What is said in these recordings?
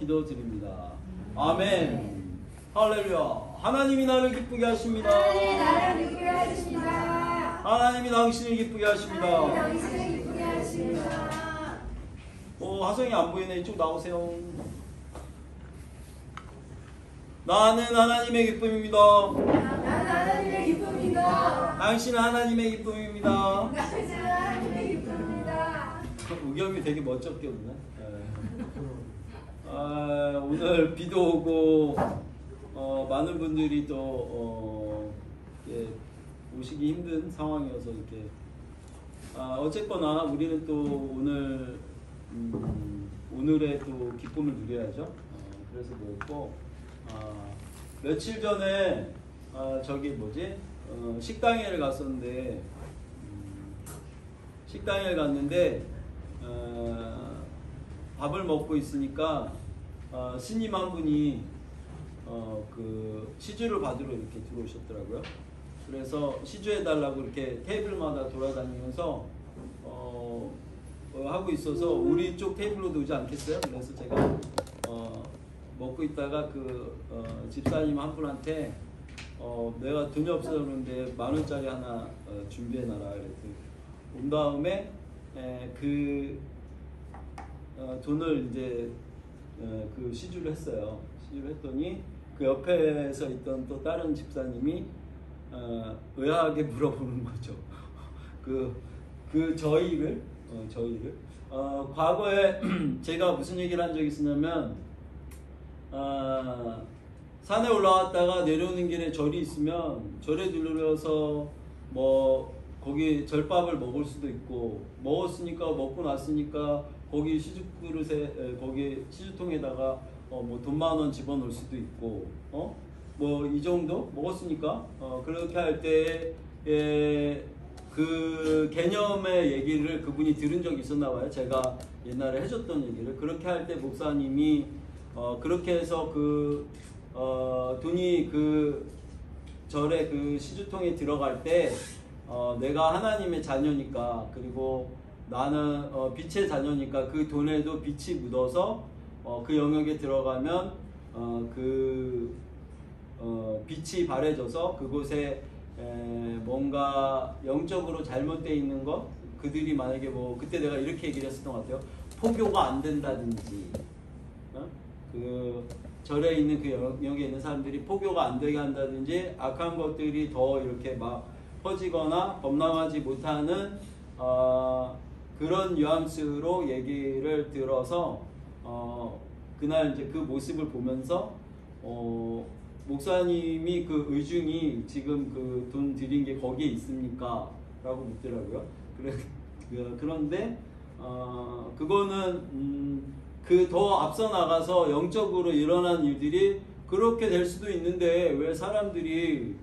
기도드립니다. 아멘. 할렐루야. 하나님이 나를 기쁘게 하십니다. 하나님이 나를 기쁘게 하십니다. 하나님이 당신을 기쁘게 하십니다. 당신을 기쁘게 하십니다. 어, 안 보이네. 이쪽 나오세요. 나는 하나님의 기쁨입니다. 난 하나님의 기쁨이다. 당신은 하나님의 기쁨입니다. 당신은 하나님의 기쁨이다. 우겸이 되게 멋쩍게 웃네. 예. 아, 오늘 비도 오고 어, 많은 분들이 또 어, 예, 오시기 힘든 상황이어서 이렇게 아, 어쨌거나 우리는 또 오늘 음, 오늘의 또 기쁨을 누려야죠. 어, 그래서 그렇고 아, 며칠 전에 아, 저기 뭐지 어, 식당에 갔었는데 음, 식당에 갔는데 어, 밥을 먹고 있으니까 어, 스님 한 분이 어, 그 시주를 받으러 이렇게 들어오셨더라고요. 그래서 시주해 달라고 이렇게 테이블마다 돌아다니면서 어, 어, 하고 있어서 우리 쪽 테이블로도 오지 않겠어요? 그래서 제가 어, 먹고 있다가 그 어, 집사님 한 분한테 어, 내가 돈이 없어서 그러는데 만 원짜리 하나 어, 준비해 놔라 그랬더니 온 다음에 에, 그 어, 돈을 이제 어, 그 시주를 했어요. 시주를 했더니 그 옆에서 있던 또 다른 집사님이 어, 의아하게 물어보는 거죠. 그, 그 저희를, 어, 저희를. 어, 과거에 제가 무슨 얘기를 한 적이 있었냐면, 아, 산에 올라왔다가 내려오는 길에 절이 있으면 절에 들러서 뭐 거기 절밥을 먹을 수도 있고 먹었으니까 먹고 났으니까 거기 시주 그릇에 에, 거기 시주통에다가 어, 뭐 돈 만 원 집어넣을 수도 있고 어 뭐 이 정도 먹었으니까 어, 그렇게 할 때 그 개념의 얘기를 그분이 들은 적이 있었나 봐요. 제가 옛날에 해줬던 얘기를 그렇게 할 때 목사님이 어, 그렇게 해서 그 어, 돈이 그 절에 그 시주통에 들어갈 때 어, 내가 하나님의 자녀니까 그리고 나는 어, 빛의 자녀니까 그 돈에도 빛이 묻어서 어, 그 영역에 들어가면 어, 그 어, 빛이 바래져서 그곳에 에, 뭔가 영적으로 잘못되어 있는 것 그들이 만약에 뭐 그때 내가 이렇게 얘기를 했었던 것 같아요 포교가 안 된다든지 어? 그 절에 있는 그 영역에 있는 사람들이 포교가 안 되게 한다든지 악한 것들이 더 이렇게 막 퍼지거나 범람하지 못하는 어, 그런 뉘앙스로 얘기를 들어서 어, 그날 이제 그 모습을 보면서 어, 목사님이 그 의중이 지금 그 돈 드린 게 거기에 있습니까? 라고 묻더라고요. 그래, 그- 그런데 어, 그거는 음, 그 더 앞서 나가서 영적으로 일어난 일들이 그렇게 될 수도 있는데 왜 사람들이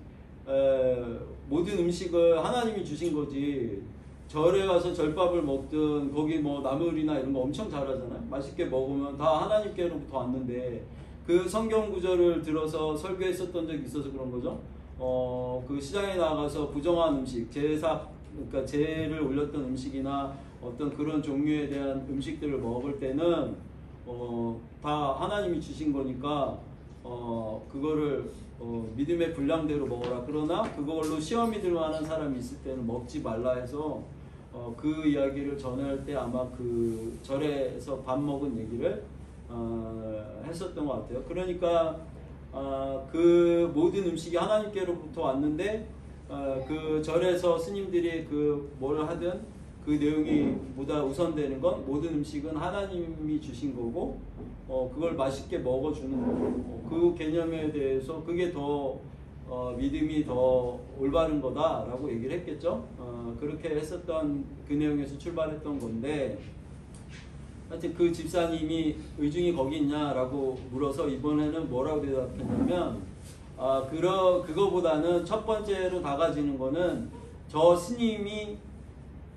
에, 모든 음식을 하나님이 주신 거지 절에 가서 절밥을 먹든 거기 뭐 나물이나 이런 거 엄청 잘하잖아요. 맛있게 먹으면 다 하나님께로부터 왔는데 그 성경 구절을 들어서 설교했었던 적이 있어서 그런 거죠. 어, 그 시장에 나가서 부정한 음식, 제사, 그러니까 제를 올렸던 음식이나 어떤 그런 종류에 대한 음식들을 먹을 때는 어, 다 하나님이 주신 거니까 어, 그거를 어, 믿음의 분량대로 먹어라. 그러나 그걸로 시험이 들 만한 사람이 있을 때는 먹지 말라 해서 어, 그 이야기를 전할 때 아마 그 절에서 밥 먹은 얘기를 어, 했었던 것 같아요. 그러니까 어, 그 모든 음식이 하나님께로부터 왔는데 어, 그 절에서 스님들이 그 뭘 하든 그 내용이 보다 우선되는 건 모든 음식은 하나님이 주신 거고 어, 그걸 맛있게 먹어주는 거고 어, 그 개념에 대해서 그게 더 어, 믿음이 더 올바른 거다라고 얘기를 했겠죠. 어, 그렇게 했었던 그 내용에서 출발했던 건데 하여튼 그 집사님이 의중이 거기 있냐라고 물어서 이번에는 뭐라고 대답했냐면 아 그러 그거보다는 첫 번째로 다가지는 거는 저 스님이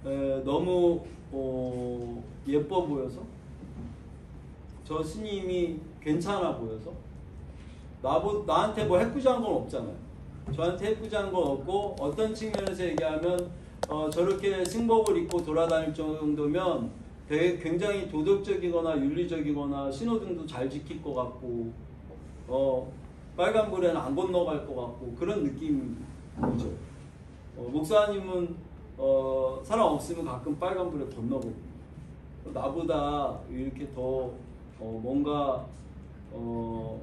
에, 너무 어, 예뻐 보여서 저 스님이 괜찮아 보여서 나보, 나한테 뭐 해꾸지한 건 없잖아요. 저한테 해꾸지한 건 없고 어떤 측면에서 얘기하면 어, 저렇게 승복을 입고 돌아다닐 정도면 되게 굉장히 도덕적이거나 윤리적이거나 신호등도 잘 지킬 것 같고 어 빨간불에는 안 건너갈 것 같고 그런 느낌이죠. 어, 목사님은 어, 사람 없으면 가끔 빨간불에 건너고 나보다 이렇게 더 어, 뭔가 어,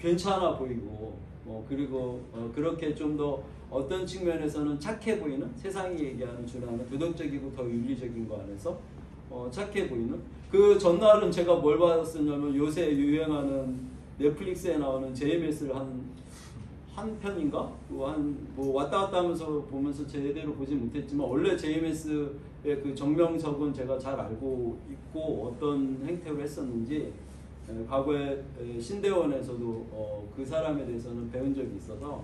괜찮아 보이고 어, 그리고 어, 그렇게 좀 더 어떤 측면에서는 착해 보이는 세상이 얘기하는 주라는 도덕적이고 더 윤리적인 거 안에서 어, 착해 보이는 그 전날은 제가 뭘 받았었냐면 요새 유행하는 넷플릭스에 나오는 JMS를 한 한 편인가? 한뭐 왔다 갔다 하면서 보면서 제대로 보지 못했지만 원래 JMS의 그 정명석은 제가 잘 알고 있고 어떤 행태로 했었는지 에, 과거에 에, 신대원에서도 어, 그 사람에 대해서는 배운 적이 있어서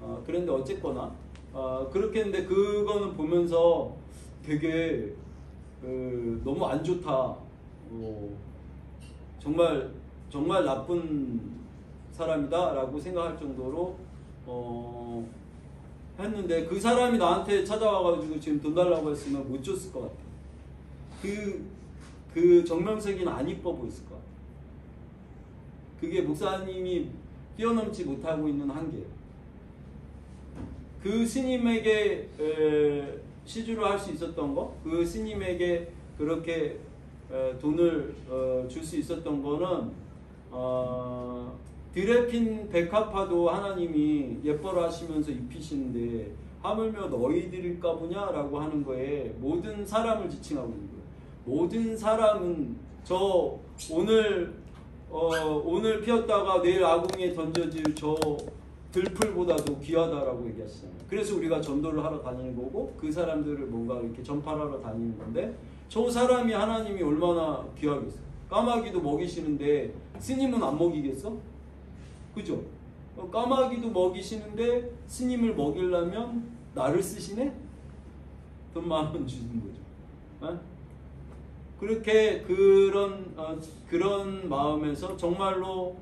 어, 그런데 어쨌거나 어, 그렇게 했는데 그거는 보면서 되게 그, 너무 안 좋다. 어, 정말 정말 나쁜 사람이다 라고 생각할 정도로 어, 했는데 그 사람이 나한테 찾아와가지고 지금 돈 달라고 했으면 못 줬을 것 같아. 그, 그 정명석이는 안 이뻐 보였을 것 같아. 그게 목사님이 뛰어넘지 못하고 있는 한계예요. 그 스님에게 에, 시주를 할 수 있었던 거, 그 스님에게 그렇게 에, 돈을 어, 줄수 있었던 거는 어, 드레핀 백합화도 하나님이 예뻐라 하시면서 입히시는데 하물며 너희들일까 보냐라고 하는 거에 모든 사람을 지칭하고 있는 거예요. 모든 사람은 저 오늘 어, 오늘 피었다가 내일 아궁이에 던져질 저 들풀보다도 귀하다라고 얘기하시잖아요. 그래서 우리가 전도를 하러 다니는 거고 그 사람들을 뭔가 이렇게 전파하러 다니는 건데 저 사람이 하나님이 얼마나 귀하겠어요. 까마귀도 먹이시는데 스님은 안 먹이겠어? 그죠? 어, 까마귀도 먹이시는데 스님을 먹이려면 나를 쓰시네? 돈 만 원 주는 거죠. 어? 그렇게 그런 어, 그런 마음에서 정말로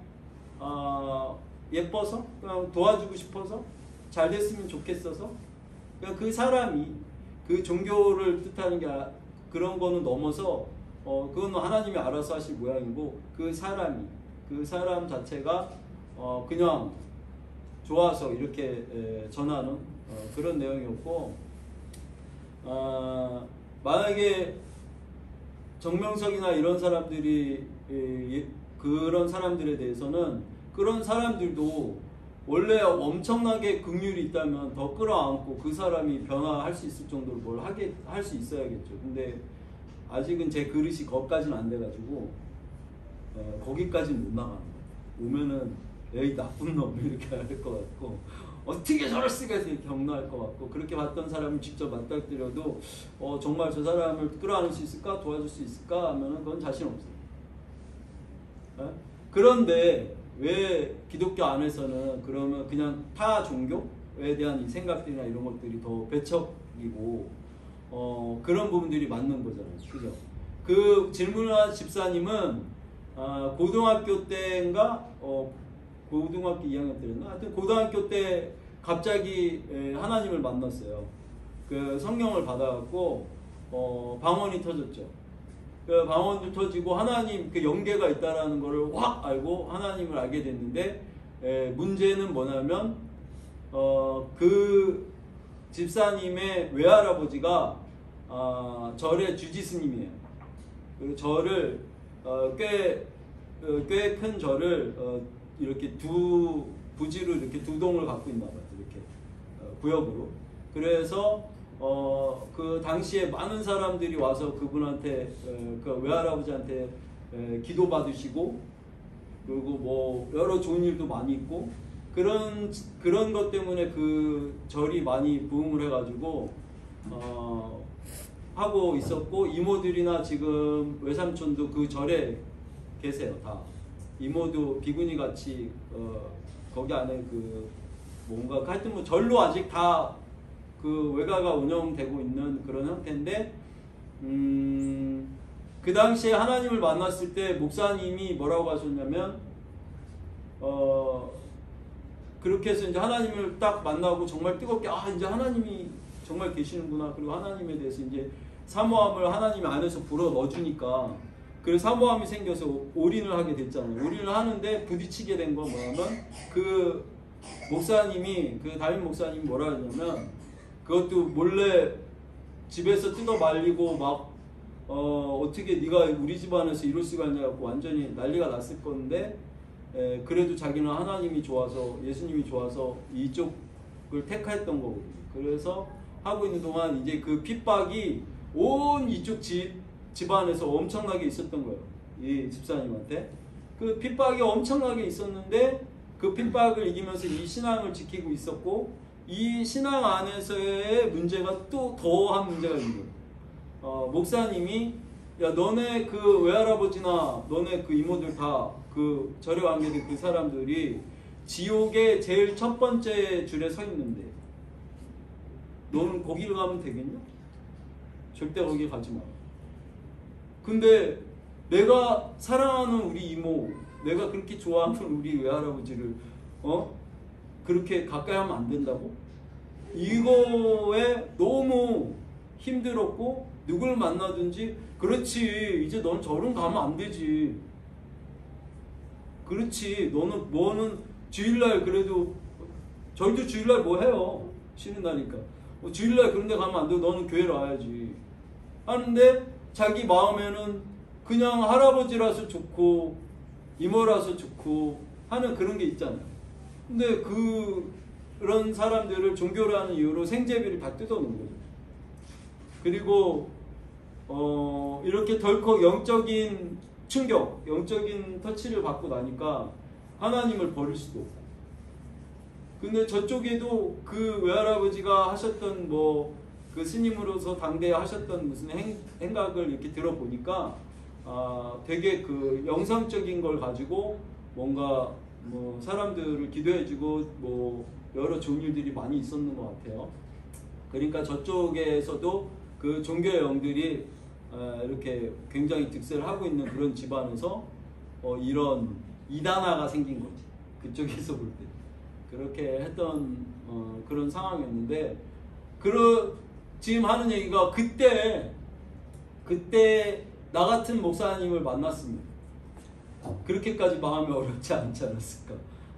어, 예뻐서 그냥 도와주고 싶어서 잘 됐으면 좋겠어서 그냥 그 사람이 그 종교를 뜻하는 게 아- 그런 거는 넘어서 어 그건 하나님이 알아서 하실 모양이고 그 사람이 그 사람 자체가 어 그냥 좋아서 이렇게 에, 전하는 어, 그런 내용이었고 아 만약에 정명석이나 이런 사람들이 에, 예, 그런 사람들에 대해서는 그런 사람들도 원래 엄청나게 긍휼이 있다면 더 끌어안고 그 사람이 변화할 수 있을 정도로 뭘 하게 할 수 있어야겠죠. 근데 아직은 제 그릇이 거기까지는 안 돼가지고 어, 거기까지는 못 나가는 거예요. 오면은 에이 나쁜 놈 이렇게 할 것 같고 어떻게 저럴 수가 이렇게 경노할 것 같고 그렇게 봤던 사람을 직접 맞닥뜨려도 어, 정말 저 사람을 끌어안을 수 있을까 도와줄 수 있을까 하면은 그건 자신 없어요. 어? 그런데 왜 기독교 안에서는 그러면 그냥 타 종교에 대한 이 생각들이나 이런 것들이 더 배척이고 어, 그런 부분들이 맞는 거잖아요. 그죠? 그 질문한 집사님은 아, 고등학교 때인가 어, 고등학교 2학년 때였나? 하여튼 고등학교 때 갑자기 에, 하나님을 만났어요. 그 성령을 받아갖고 어, 방언이 터졌죠. 그 방언도 터지고 하나님 그 연계가 있다라는 것을 확 알고 하나님을 알게 됐는데 에, 문제는 뭐냐면 어, 그 집사님의 외할아버지가 아, 절의 주지스님이에요. 그 절을 어, 꽤꽤 큰 절을 어, 이렇게 두 부지로 이렇게 두 동을 갖고 있나 봐요. 구역으로. 그래서 어, 그 당시에 많은 사람들이 와서 그분한테 어, 그 외할아버지한테 에, 기도 받으시고 그리고 뭐 여러 좋은 일도 많이 있고 그런 그런 것 때문에 그 절이 많이 부흥을 해가지고 어, 하고 있었고 이모들이나 지금 외삼촌도 그 절에 계세요 다 이모도 비구니 같이 어, 거기 안에 그 뭔가 하여튼 뭐 절로 아직 다 그 외가가 운영되고 있는 그런 형태인데 음, 그 당시에 하나님을 만났을 때 목사님이 뭐라고 하셨냐면 어 그렇게 해서 이제 하나님을 딱 만나고 정말 뜨겁게 아 이제 하나님이 정말 계시는구나 그리고 하나님에 대해서 이제 사모함을 하나님이 안에서 불어 넣어주니까 그 사모함이 생겨서 올인을 하게 됐잖아요. 올인을 하는데 부딪히게 된 건 뭐냐면 그 목사님이 그 담임 목사님이 뭐라 그러냐면 그것도 몰래 집에서 뜯어 말리고 막 어, 어떻게 네가 우리 집안에서 이럴 수가 있냐 갖고 완전히 난리가 났을 건데 에, 그래도 자기는 하나님이 좋아서 예수님이 좋아서 이쪽을 택했던 거거든요. 그래서 하고 있는 동안 이제 그 핍박이 온 이쪽 집 집안에서 엄청나게 있었던 거예요. 이 집사님한테 그 핍박이 엄청나게 있었는데 그 핍박을 이기면서 이 신앙을 지키고 있었고 이 신앙 안에서의 문제가 또 더한 문제가 있는 거예요. 어, 목사님이 야 너네 그 외할아버지나 너네 그 이모들 다 그 절에 관계된 그 사람들이 지옥의 제일 첫 번째 줄에 서 있는데 너는 거기를 가면 되겠냐? 절대 거기 가지 마. 근데 내가 사랑하는 우리 이모, 내가 그렇게 좋아하는 우리 외할아버지를 어? 그렇게 가까이 하면 안 된다고? 이거에 너무 힘들었고 누굴 만나든지 그렇지 이제 넌 절은 가면 안 되지. 그렇지 너는 뭐는 주일날 그래도 절도 주일날 뭐 해요? 쉬는 날이니까. 뭐 주일날 그런 데 가면 안 되고 너는 교회를 와야지. 하는데 자기 마음에는 그냥 할아버지라서 좋고 이모라서 좋고 하는 그런 게 있잖아요 근데 그 그런 사람들을 종교라는 이유로 생제비를 다 뜯어놓은 거죠 그리고 어, 이렇게 덜컥 영적인 충격, 영적인 터치를 받고 나니까 하나님을 버릴 수도 없고. 근데 저쪽에도 그 외할아버지가 하셨던 뭐 그 스님으로서 당대에 하셨던 무슨 행, 행각을 이렇게 들어보니까 아, 되게 그 영상적인 걸 가지고 뭔가 뭐 사람들을 기도해주고 뭐 여러 일들이 많이 있었는 것 같아요. 그러니까 저쪽에서도 그 종교의 영들이 어, 이렇게 굉장히 득세를 하고 있는 그런 집안에서 어, 이런 이단화가 생긴 거지. 그쪽에서 볼 때. 그렇게 했던 어, 그런 상황이었는데 그러, 지금 하는 얘기가 그때 그때 나 같은 목사님을 만났으면 그렇게까지 마음이 어렵지 않지 않았을까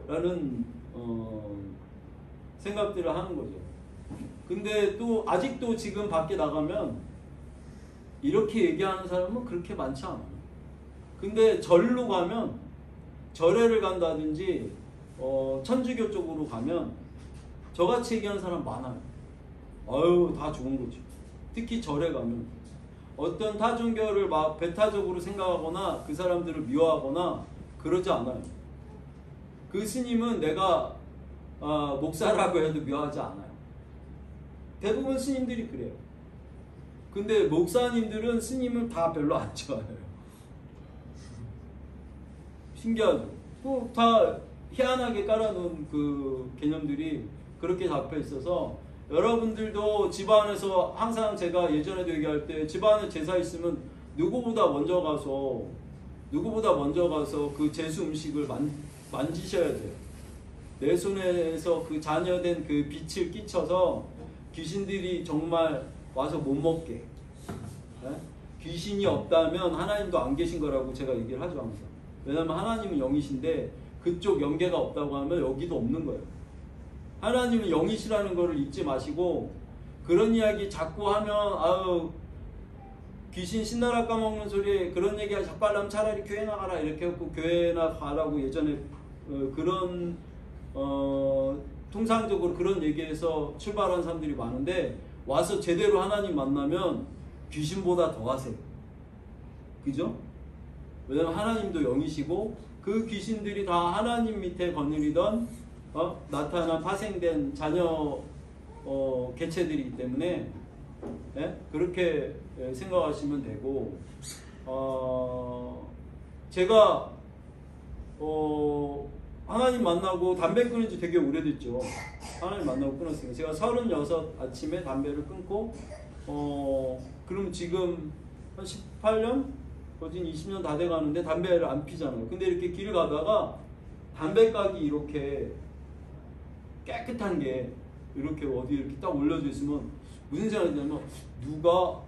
라는 어, 생각들을 하는 거죠. 근데 또 아직도 지금 밖에 나가면 이렇게 얘기하는 사람은 그렇게 많지 않아요. 근데 절로 가면 절에를 간다든지 어, 천주교 쪽으로 가면 저같이 얘기하는 사람 많아요. 어유 다 좋은 거지. 특히 절에 가면 어떤 타 종교를 막 배타적으로 생각하거나 그 사람들을 미워하거나 그러지 않아요. 그 스님은 내가 어, 목사라고 해도 미워하지 않아요. 대부분 스님들이 그래요. 근데 목사님들은 스님을 다 별로 안 좋아해요. 신기하죠? 뭐다 희한하게 깔아놓은 그 개념들이 그렇게 잡혀 있어서 여러분들도 집안에서 항상 제가 예전에도 얘기할 때 집안에 제사 있으면 누구보다 먼저 가서 누구보다 먼저 가서 그 제수 음식을 만, 만지셔야 돼요. 내 손에서 그 잔여된 그 빛을 끼쳐서 귀신들이 정말 와서 못 먹게. 네? 귀신이 없다면 하나님도 안 계신 거라고 제가 얘기를 하죠 항상. 왜냐하면 하나님은 영이신데 그쪽 연계가 없다고 하면 여기도 없는 거예요. 하나님은 영이시라는 것을 잊지 마시고 그런 이야기 자꾸 하면 아우 귀신 신나라 까먹는 소리에 그런 얘기 자꾸 하려면 차라리 교회 나가라 이렇게 했고 교회나 가라고 예전에 어, 그런 어, 통상적으로 그런 얘기에서 출발한 사람들이 많은데 와서 제대로 하나님 만나면 귀신보다 더 하세요. 그죠? 왜냐면 하나님도 영이시고 그 귀신들이 다 하나님 밑에 거느리던 어? 나타난 파생된 자녀 어, 개체들이기 때문에 예? 그렇게 예, 생각하시면 되고 어, 제가 어, 하나님 만나고 담배 끊은 지 되게 오래됐죠. 하나님 만나고 끊었으니까. 제가 36 아침에 담배를 끊고, 어, 그럼 지금 한 18년? 거진 20년 다 돼가는데 담배를 안 피잖아요. 근데 이렇게 길 가다가 담배각이 이렇게 깨끗한 게 이렇게 어디 이렇게 딱 올려져 있으면 무슨 생각이 드냐면 누가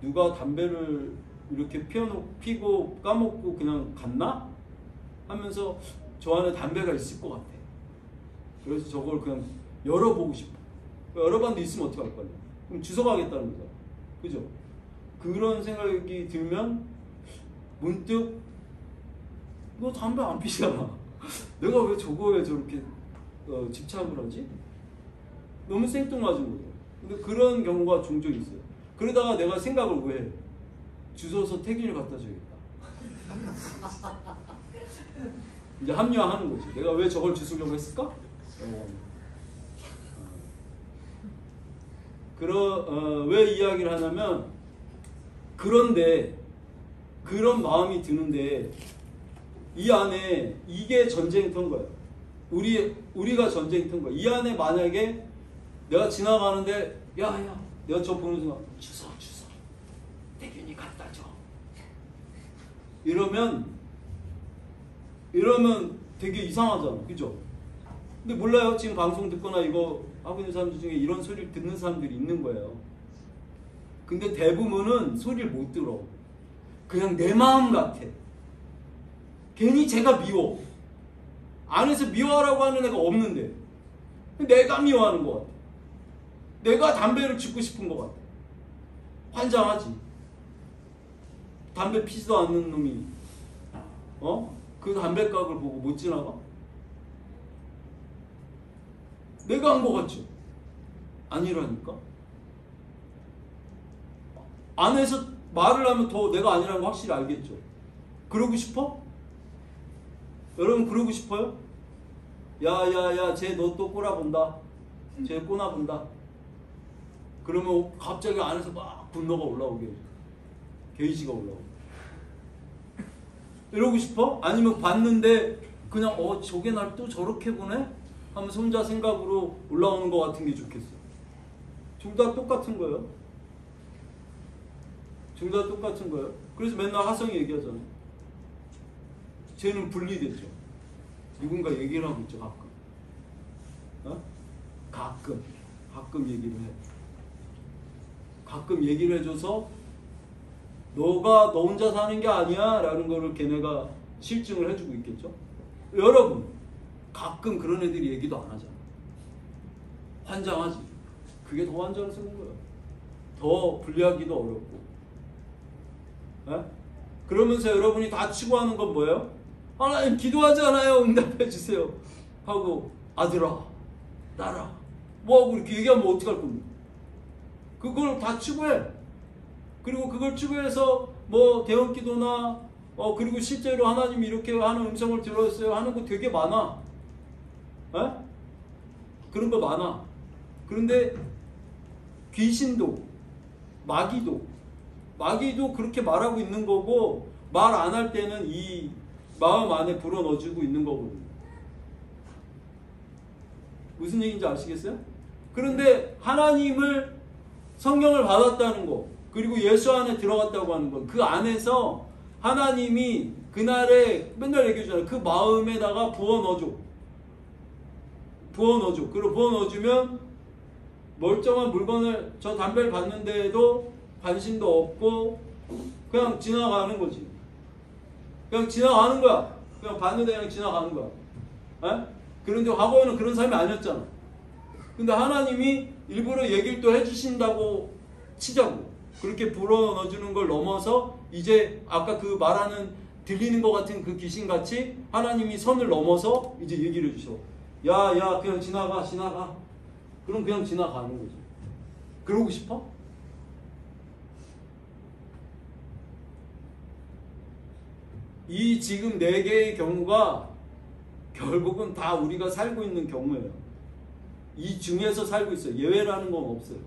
누가 담배를 이렇게 피워놓, 피고 까먹고 그냥 갔나? 하면서 저 안에 담배가 있을 것 같아. 그래서 저걸 그냥 열어보고 싶어. 열어봤는데 있으면 어떡할 거냐. 그럼 주워가겠다는 거죠. 그죠? 그런 생각이 들면 문득 너 담배 안 피잖아. 내가 왜 저거에 저렇게 어, 집착을 하지? 너무 생뚱맞은 거죠. 근데 그런 경우가 종종 있어요. 그러다가 내가 생각을 왜 해? 주워서 태균을 갖다 줘야겠다. 이제 합리화하는 거지. 내가 왜 저걸 주우려고 했을까? 어. 그러, 어, 왜 이야기를 하냐면 그런데 그런 마음이 드는데 이 안에 이게 전쟁터인 거예요. 우리 우리가 전쟁터인 거예요. 이 안에 만약에 내가 지나가는데 야야 내가 저 보는 순간 주소 주소. 대균이 갖다 줘. 이러면 이러면 되게 이상하잖아. 그죠? 근데 몰라요. 지금 방송 듣거나 이거 하고 있는 사람들 중에 이런 소리를 듣는 사람들이 있는 거예요. 근데 대부분은 소리를 못 들어. 그냥 내 마음 같아. 괜히 제가 미워 안에서 미워하라고 하는 애가 없는데 내가 미워하는 것 같아 내가 담배를 죽고 싶은 것 같아. 환장하지. 담배 피지도 않는 놈이 어? 그 담배각을 보고 못 지나가? 내가 한 것 같죠? 아니라니까? 안에서 말을 하면 더 내가 아니라는 거 확실히 알겠죠? 그러고 싶어? 여러분 그러고 싶어요? 야야야 쟤 너 또 꼬라본다. 쟤 꼬나본다. 그러면 갑자기 안에서 막 분노가 올라오게 게이지가 올라오고 이러고 싶어? 아니면 봤는데 그냥 어 저게 날 또 저렇게 보네? 하면서 혼자 생각으로 올라오는 것 같은 게 좋겠어. 둘 다 똑같은 거예요. 둘 다 똑같은 거예요. 그래서 맨날 하성이 얘기하잖아요 쟤는 분리됐죠 누군가 얘기를 하고 있죠 가끔 어? 가끔 가끔 얘기를 해 가끔 얘기를 해줘서 너가 너 혼자 사는 게 아니야 라는 거를 걔네가 실증을 해주고 있겠죠. 여러분 가끔 그런 애들이 얘기도 안 하잖아. 환장하지. 그게 더 환장스러운 거야. 더 분리하기도 어렵고. 에? 그러면서 여러분이 다 치고 하는 건 뭐예요? 하나님 기도하잖아요. 응답해 주세요. 하고 아들아, 딸아, 뭐하고 이렇게 얘기하면 어떡할 겁니까? 그걸 다 추구해. 그리고 그걸 추구해서 뭐 대원 기도나 어 그리고 실제로 하나님이 이렇게 하는 음성을 들었어요 하는 거 되게 많아. 에? 그런 거 많아. 그런데 귀신도 마귀도 마귀도 그렇게 말하고 있는 거고 말 안 할 때는 이 마음 안에 불어넣어주고 있는 거거든요. 무슨 얘기인지 아시겠어요? 그런데 하나님을 성경을 받았다는 거, 그리고 예수 안에 들어갔다고 하는 것, 그 안에서 하나님이 그날에 맨날 얘기해주잖아요. 그 마음에다가 부어 넣어줘. 부어 넣어줘. 그리고 부어 넣어주면 멀쩡한 물건을 저 담배를 봤는데도 관심도 없고 그냥 지나가는 거지. 그냥 지나가는 거야. 그냥 봤는데 그냥 지나가는 거야. 에? 그런데 과거에는 그런 삶이 아니었잖아. 근데 하나님이 일부러 얘기를 또 해주신다고 치자고. 그렇게 불어넣어주는 걸 넘어서 이제 아까 그 말하는 들리는 것 같은 그 귀신같이 하나님이 선을 넘어서 이제 얘기를 해주셔. 야, 야, 그냥 지나가, 지나가. 그럼 그냥 지나가는 거지. 그러고 싶어? 이 지금 네 개의 경우가 결국은 다 우리가 살고 있는 경우예요. 이 중에서 살고 있어요. 예외라는 건 없어요.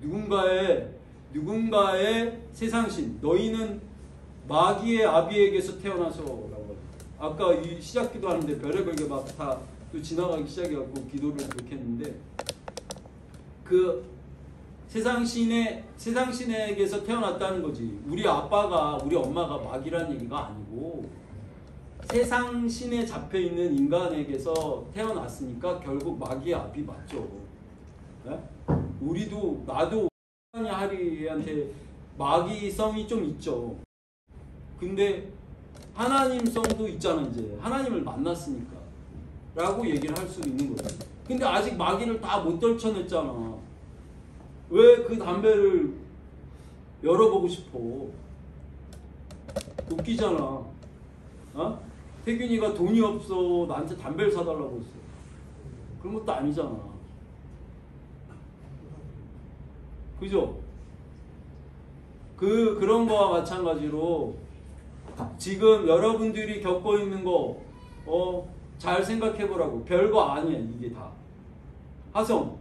누군가의 누군가의 세상신 너희는 마귀의 아비에게서 태어나서라고 아까 이 시작 기도 하는데 별의별 게 막 다 또 지나가기 시작해갖고 기도를 그렇게 했는데 그 세상신의 세상 신에게서 태어났다는 거지 우리 아빠가 우리 엄마가 마귀라는 얘기가 아니고 세상 신에 잡혀 있는 인간에게서 태어났으니까 결국 마귀의 아비 맞죠. 네? 우리도 나도 하리한테 마귀 성이 좀 있죠. 근데 하나님 성도 있잖아 이제 하나님을 만났으니까 라고 얘기를 할 수 있는 거예요. 근데 아직 마귀를 다 못 떨쳐냈잖아. 왜 그 담배를 열어보고 싶어? 웃기잖아. 어? 태균이가 돈이 없어 나한테 담배를 사달라고 했어. 그런 것도 아니잖아. 그죠? 그 그런 거와 마찬가지로 지금 여러분들이 겪고 있는 거, 어, 잘 생각해 보라고. 별거 아니야, 이게 다. 하성,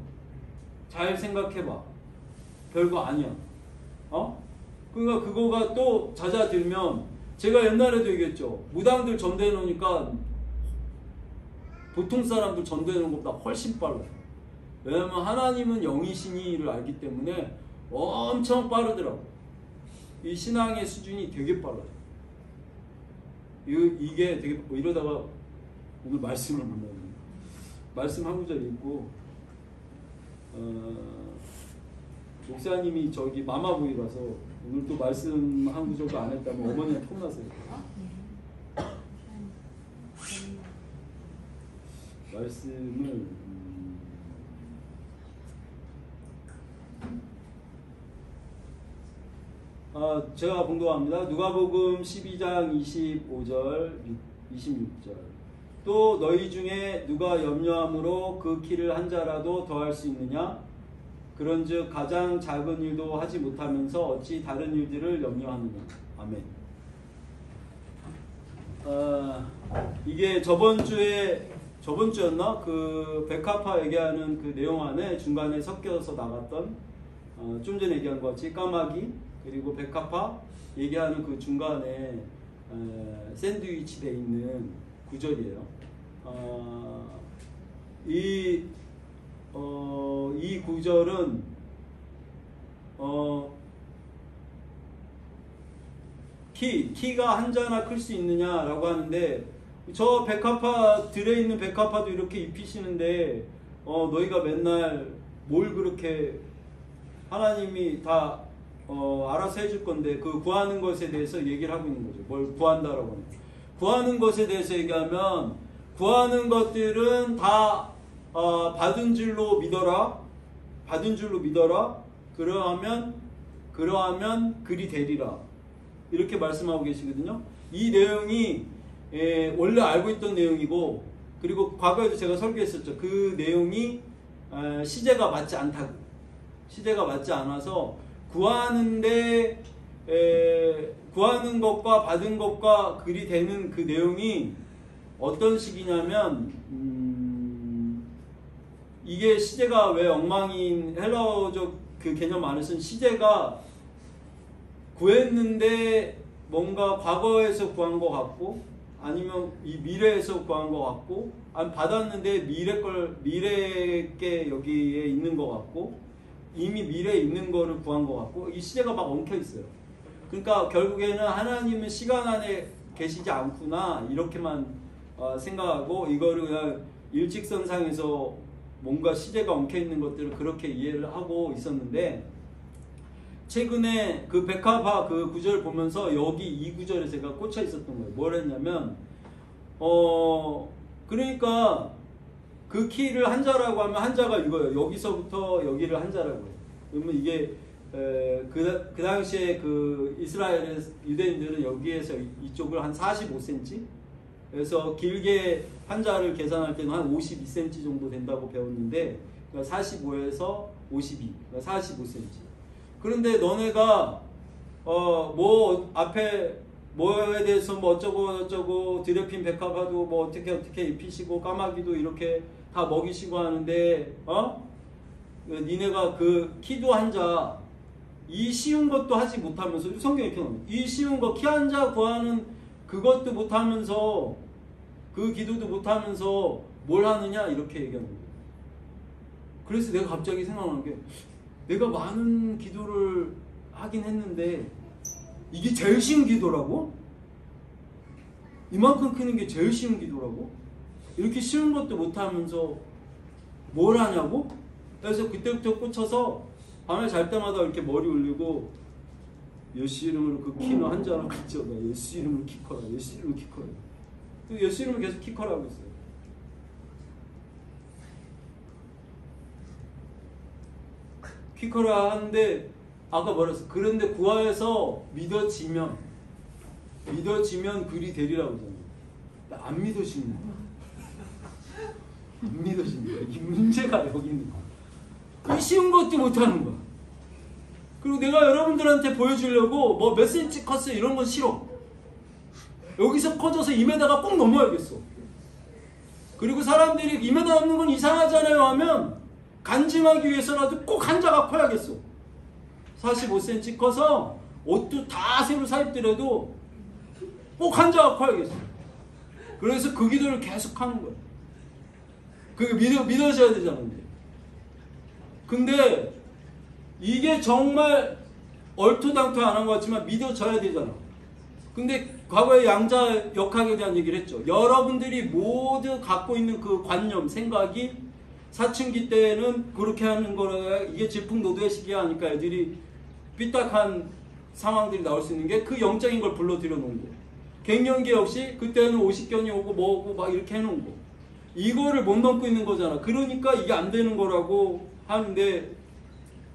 잘 생각해 봐. 별거 아니야. 어? 그러니까 그거가 또 잦아들면 제가 옛날에도 얘기했죠. 무당들 전도해 놓으니까 보통 사람들 전도해 놓은 것보다 훨씬 빨라요. 왜냐면 하나님은 영이시니를 알기 때문에 엄청 빠르더라고. 이 신앙의 수준이 되게 빨라요. 이- 이게 되게 뭐 이러다가 오늘 말씀을 못 나누네. 말씀 한 구절 읽고 어, 목사님이 저기 마마보이라서 오늘 또 말씀 한 구절도 안 했다면 어머니한테 혼나세요. 말씀을 음, 아, 제가 봉독합니다. 누가복음 12장 25절, 26절. 또 너희 중에 누가 염려함으로 그 키를 한 자라도 더할 수 있느냐? 그런즉 가장 작은 일도 하지 못하면서 어찌 다른 일들을 염려하느냐? 아멘. 아, 이게 저번 주에 저번 주였나? 그 백합화 얘기하는 그 내용 안에 중간에 섞여서 나갔던 어, 좀 전에 얘기한 것 같이 까마귀 그리고 백합화 얘기하는 그 중간에 에, 샌드위치 돼 있는 구절이에요. 어, 이, 어, 이 구절은 어, 키, 키가 한 자나 클 수 있느냐라고 하는데 저 백합화 들에 있는 백합화도 이렇게 입히시는데 어, 너희가 맨날 뭘 그렇게 하나님이 다 어, 알아서 해줄 건데 그 구하는 것에 대해서 얘기를 하고 있는 거죠. 뭘 구한다라고 하는. 구하는 것에 대해서 얘기하면 구하는 것들은 다 어, 받은 줄로 믿어라. 받은 줄로 믿어라. 그러하면 그러하면 그리 되리라. 이렇게 말씀하고 계시거든요. 이 내용이 예, 원래 알고 있던 내용이고 그리고 과거에도 제가 설교했었죠. 그 내용이 에, 시제가 맞지 않다고. 시제가 맞지 않아서 구하는데 에, 구하는 것과 받은 것과 글이 되는 그 내용이 어떤 식이냐면 음, 이게 시제가 왜 엉망인 헬라어적 그 개념 안에서는 시제가 구했는데 뭔가 과거에서 구한 것 같고 아니면 이 미래에서 구한 것 같고 아니 받았는데 미래 걸 미래 게 여기에 있는 것 같고 이미 미래에 있는 거를 구한 것 같고 이 시제가 막 엉켜 있어요. 그러니까 결국에는 하나님은 시간 안에 계시지 않구나 이렇게만 어, 생각하고 이거를 그냥 일직선상에서 뭔가 시제가 엉켜 있는 것들을 그렇게 이해를 하고 있었는데 최근에 그 백합화 그 구절 보면서 여기 이 구절에 제가 꽂혀 있었던 거예요. 뭘 했냐면 어 그러니까 그 키를 한자라고 하면 한자가 이거예요. 여기서부터 여기를 한자라고 해요. 그러면 이게 에, 그, 그 당시에 그 이스라엘의 유대인들은 여기에서 이- 이쪽을 한 45cm 그래서 길게 한자를 계산할 때는 한 52cm 정도 된다고 배웠는데 그러니까 45에서 52, 그러니까 45cm. 그런데 너네가 어 뭐 앞에 뭐에 대해서 뭐 어쩌고 어쩌고 드레핀 백합화도 뭐 어떻게 어떻게 입히시고 까마귀도 이렇게 다 먹이시고 하는데 어그 니네가 그 키도 한자 이 쉬운 것도 하지 못하면서 성경에 이렇게 나와요. 이 쉬운 거 키 한자 구하는 그것도 못하면서 그 기도도 못하면서 뭘 하느냐 이렇게 얘기하는 거예요. 그래서 내가 갑자기 생각나는 게 내가 많은 기도를 하긴 했는데 이게 제일 쉬운 기도라고? 이만큼 크는 게 제일 쉬운 기도라고? 이렇게 쉬운 것도 못하면서 뭘 하냐고? 그래서 그때부터 꽂혀서 밤에 잘 때마다 이렇게 머리 올리고 예수 이름으로 그 키는 한자로 갔죠. 나 예수 이름으로 키 커라. 예수 이름으로 키 커라. 또 예수 이름으로 계속 키 커라고 했어요. 키 커라 하는데 아까 뭐랬어? 그런데 구하에서 믿어지면 믿어지면 그리 되리라고 하잖아요. 안 믿어집니다. 안 믿어집니다. 이 문제가 여기 있는 거야. 그 쉬운 것도 못하는 거야. 그리고 내가 여러분들한테 보여주려고 뭐 몇 센치 컸어 이런 건 싫어. 여기서 커져서 2m가 꼭 넘어야겠어. 그리고 사람들이 2m 넘는 건 이상하잖아요 하면 간증하기 위해서라도 꼭 한자가 커야겠어. 45cm 커서 옷도 다 새로 사 입더라도 꼭 한자가 커야겠어. 그래서 그 기도를 계속 하는 거야. 그게 믿어, 믿어져야 되잖아. 근데 이게 정말 얼토당토 안 한 것 같지만 믿어져야 되잖아. 근데 과거에 양자 역학에 대한 얘기를 했죠. 여러분들이 모두 갖고 있는 그 관념, 생각이 사춘기 때는 그렇게 하는 거라 이게 질풍노도의 시기야 하니까 애들이 삐딱한 상황들이 나올 수 있는 게 그 영적인 걸 불러들여 놓은 거. 갱년기 역시 그때는 50견이 오고 뭐고 막 이렇게 해놓은 거. 이거를 못 넘고 있는 거잖아. 그러니까 이게 안 되는 거라고 하는데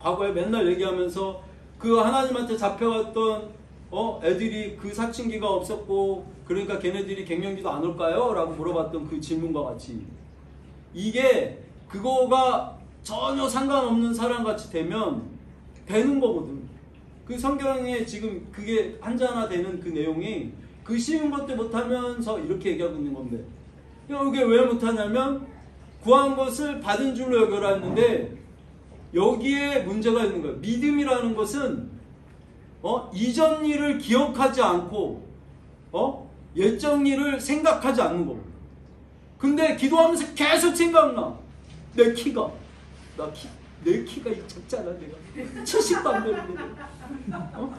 과거에 맨날 얘기하면서 그 하나님한테 잡혀갔던 어 애들이 그 사춘기가 없었고 그러니까 걔네들이 갱년기도 안 올까요? 라고 물어봤던 그 질문과 같이 이게 그거가 전혀 상관없는 사람같이 되면 되는 거거든. 그 성경에 지금 그게 한자나 되는 그 내용이 그 쉬운 것도 못하면서 이렇게 얘기하고 있는 건데 이게 왜 못하냐면 구한 것을 받은 줄로 여겨라 했는데 여기에 문제가 있는 거예요. 믿음이라는 것은 어? 이전 일을 기억하지 않고 어? 예정 일을 생각하지 않는 거고. 근데 기도하면서 계속 생각나. 내 키가 나 키, 내 키가 작잖아 내가 70도 안 되는데 어?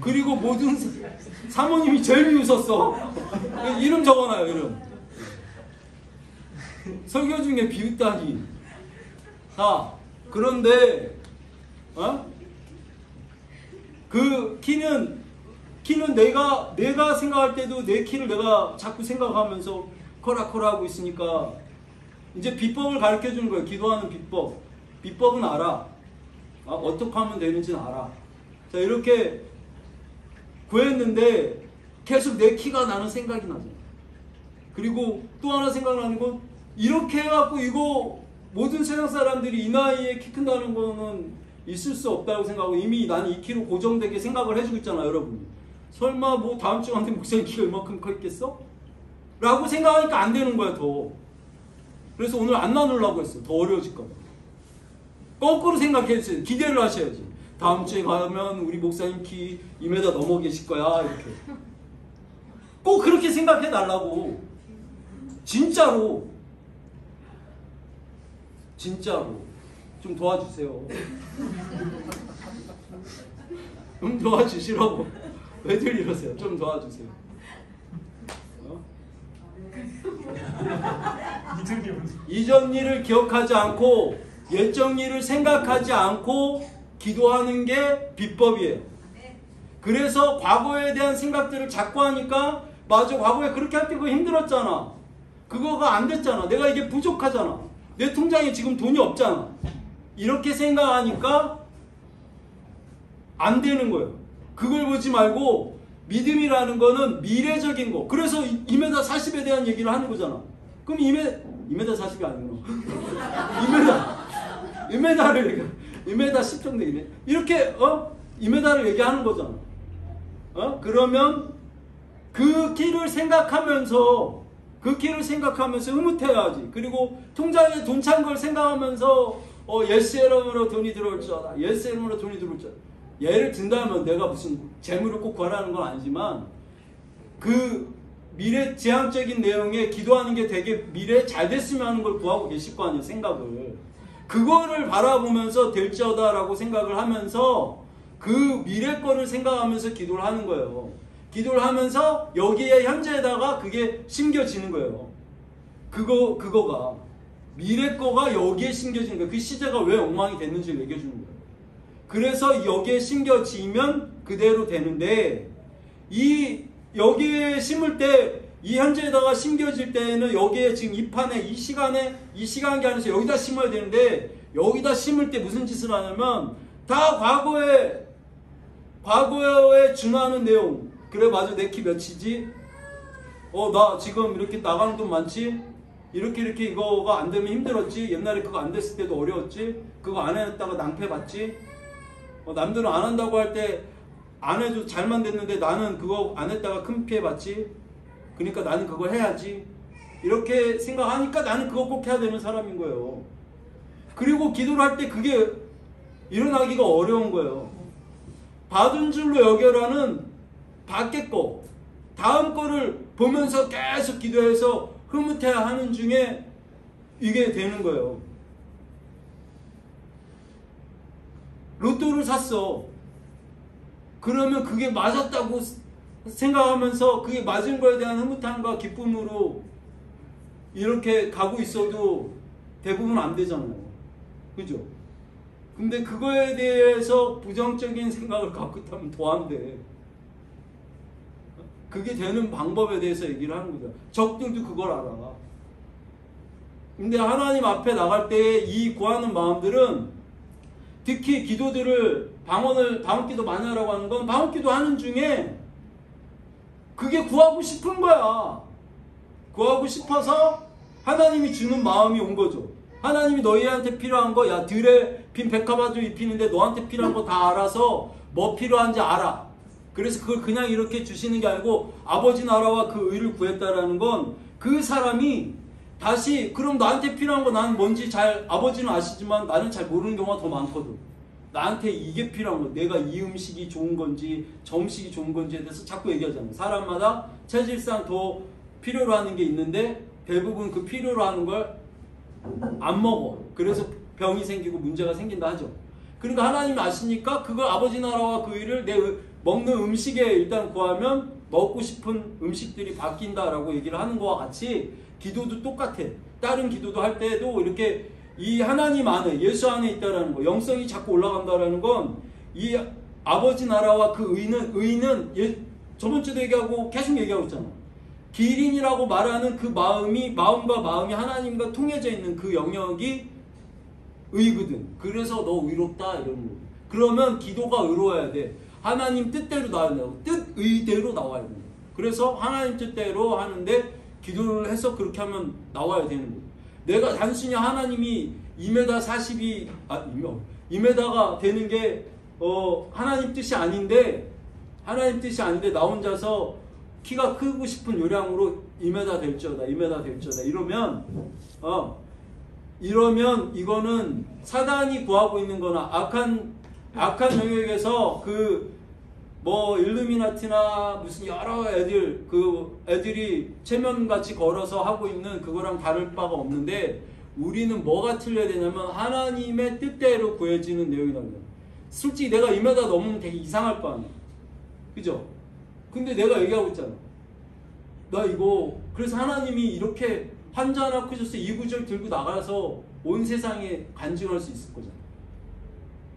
그리고 모든 사모님이 제일 비웃었어 이름 적어놔요 이름 설교 중에 비웃다니 자 그런데 어? 그 키는 키는 내가 내가 생각할 때도 내 키를 내가 자꾸 생각하면서 커라커라 하고 있으니까 이제 비법을 가르쳐 주는 거예요. 기도하는 비법. 비법은 알아. 아, 어떻게 하면 되는지는 알아. 자 이렇게 구했는데 계속 내 키가 나는 생각이 나죠. 그리고 또 하나 생각나는 건 이렇게 해갖고 이거 모든 세상 사람들이 이 나이에 키 큰다는 거는 있을 수 없다고 생각하고 이미 이 키로 고정되게 생각을 해주고 있잖아 여러분이. 설마 뭐 다음 주한테 목사님 키가 이만큼 커 있겠어? 라고 생각하니까 안 되는 거야 더. 그래서 오늘 안 나누려고 했어. 더 어려워질까 봐. 거꾸로 생각해 주세요. 기대를 하셔야지. 다음 주에 가면 우리 목사님 키 2m 넘어 계실 거야 이렇게. 꼭 그렇게 생각해 달라고. 진짜로. 진짜로. 좀 도와주세요. 좀 도와주시라고. 왜들 이러세요? 좀 도와주세요. 어? 이전 일을 기억하지 않고 예정 일을 생각하지 않고 기도하는 게 비법이에요. 그래서 과거에 대한 생각들을 자꾸 하니까 맞아 과거에 그렇게 할 때 그거 힘들었잖아. 그거가 안 됐잖아. 내가 이게 부족하잖아. 내 통장에 지금 돈이 없잖아. 이렇게 생각하니까 안 되는 거예요. 그걸 보지 말고 믿음이라는 거는 미래적인 거. 그래서 2m 40에 대한 얘기를 하는 거잖아. 그럼 2m, 2m 40이 아니구나. 2m, 2m를 얘기 2m 10 정도 이네. 이렇게, 어? 2m를 얘기하는 거잖아. 어? 그러면 그 키를 생각하면서 그 키를 생각하면서 흐뭇해야지. 그리고 통장에 돈 찬 걸 생각하면서 어, 예수 이름으로 돈이 들어올 줄 알아. 예수 이름으로 돈이 들어올 줄 알아. 예를 든다면 내가 무슨 재물을 꼭 구하라는 건 아니지만 그 미래 지향적인 내용에 기도하는 게 되게 미래 잘 됐으면 하는 걸 구하고 계실 거 아니에요 생각을 그거를 바라보면서 될지어다라고 생각을 하면서 그 미래 거를 생각하면서 기도를 하는 거예요 기도를 하면서 여기에 현재에다가 그게 심겨지는 거예요 그거 그거가 미래 거가 여기에 심겨지는 거예요. 그 시제가 왜 엉망이 됐는지를 얘기해 주는 거예요. 그래서 여기에 심겨지면 그대로 되는데 이 여기에 심을 때 이 현재에다가 심겨질 때는 여기에 지금 이 판에 이 시간에 이 시간계 안에서 여기다 심어야 되는데 여기다 심을 때 무슨 짓을 하냐면 다 과거에 과거에 준하는 내용 그래 맞아. 내 키 몇이지? 어 나 지금 이렇게 나가는 돈 많지? 이렇게 이렇게 이거가 안 되면 힘들었지? 옛날에 그거 안 됐을 때도 어려웠지? 그거 안 했다가 낭패 봤지? 어, 남들은 안 한다고 할 때 안 해도 잘만 됐는데 나는 그거 안 했다가 큰 피해 봤지? 그러니까 나는 그걸 해야지. 이렇게 생각하니까 나는 그거 꼭 해야 되는 사람인 거예요. 그리고 기도를 할 때 그게 일어나기가 어려운 거예요. 받은 줄로 여겨라는 거 다음 거를 보면서 계속 기도해서 흐뭇해 하는 중에 이게 되는 거예요. 로또를 샀어. 그러면 그게 맞았다고 생각하면서 그게 맞은 거에 대한 흐뭇함과 기쁨으로 이렇게 가고 있어도 대부분 안 되잖아요. 그죠? 근데 그거에 대해서 부정적인 생각을 갖고 있다면 더 안 돼. 그게 되는 방법에 대해서 얘기를 하는 거죠. 적들도 그걸 알아. 근데 하나님 앞에 나갈 때 이 구하는 마음들은 특히 기도들을 방언을 방언 기도 많이 하라고 하는 건 방언 기도 하는 중에 그게 구하고 싶은 거야. 구하고 싶어서 하나님이 주는 마음이 온 거죠. 하나님이 너희한테 필요한 거, 야, 들에 빈 백합화도 입히는데 너한테 필요한 거 다 알아서 뭐 필요한지 알아. 그래서 그걸 그냥 이렇게 주시는 게 아니고 아버지 나라와 그 의를 구했다라는 건 그 사람이 다시 그럼 나한테 필요한 거 나는 뭔지 잘 아버지는 아시지만 나는 잘 모르는 경우가 더 많거든. 나한테 이게 필요한 거, 내가 이 음식이 좋은 건지 저 음식이 좋은 건지에 대해서 자꾸 얘기하잖아요. 사람마다 체질상 더 필요로 하는 게 있는데 대부분 그 필요로 하는 걸 안 먹어. 그래서 병이 생기고 문제가 생긴다 하죠. 그러니까 하나님 아시니까 그걸 아버지 나라와 그 일을 내 먹는 음식에 일단 구하면 먹고 싶은 음식들이 바뀐다라고 얘기를 하는 거와 같이 기도도 똑같아. 다른 기도도 할 때도 이렇게 이 하나님 안에 예수 안에 있다라는 거, 영성이 자꾸 올라간다라는 건 이 아버지 나라와 그 의는 의는 예, 저번 주도 얘기하고 계속 얘기하고 있잖아. 기린이라고 말하는 그 마음이 마음과 마음이 하나님과 통해져 있는 그 영역이 의거든. 그래서 너 의롭다 이런 거. 그러면 기도가 의로워야 돼. 하나님 뜻대로 나와야 된다고. 뜻 의대로 나와야 된다. 그래서 하나님 뜻대로 하는데 기도를 해서 그렇게 하면 나와야 되는 거예요. 내가 단순히 하나님이 2m 40이 아 2m가 되는 게 어, 하나님 뜻이 아닌데 하나님 뜻이 아닌데 나 혼자서 키가 크고 싶은 요량으로 2m 될지어다 2m 될지어다 이러면 어 이러면 이거는 사단이 구하고 있는 거나 악한 악한 영역에서 그 뭐 일루미나티나 무슨 여러 애들 그 애들이 체면같이 걸어서 하고 있는 그거랑 다를 바가 없는데 우리는 뭐가 틀려야 되냐면 하나님의 뜻대로 구해지는 내용이 나옵니다. 솔직히 내가 2m 넘으면 되게 이상할 거 아니야. 그죠? 근데 내가 얘기하고 있잖아. 나 이거 그래서 하나님이 이렇게 환자 하나 크셔서 이 구절 들고 나가서 온 세상에 간증할 수 있을 거잖아.